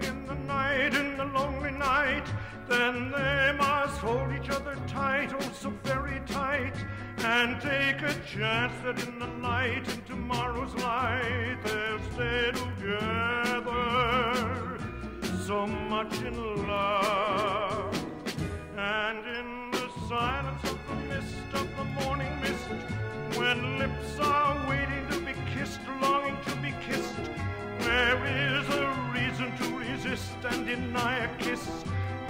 in the night, in the lonely night. Then they must hold each other tight, oh so very tight, and take a chance that in the light, in tomorrow's light, they'll stay together. So much in love, and in the silence of the mist, of the morning mist, when lips are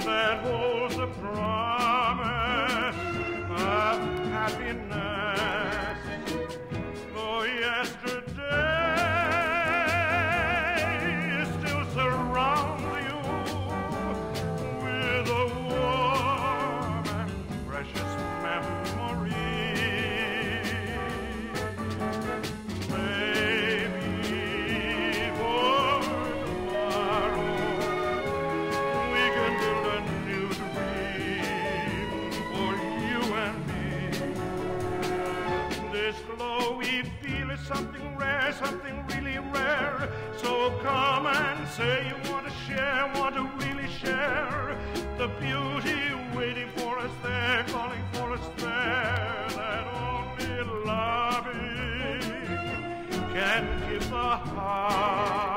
that holds a promise of happiness. This glow we feel is something rare, something really rare. So come and say you want to share, want to really share the beauty waiting for us there, calling for us there. That only loving can give the heart.